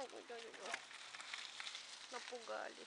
Ой, ой, ой, ой. Напугали.